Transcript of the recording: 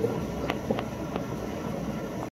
Yeah.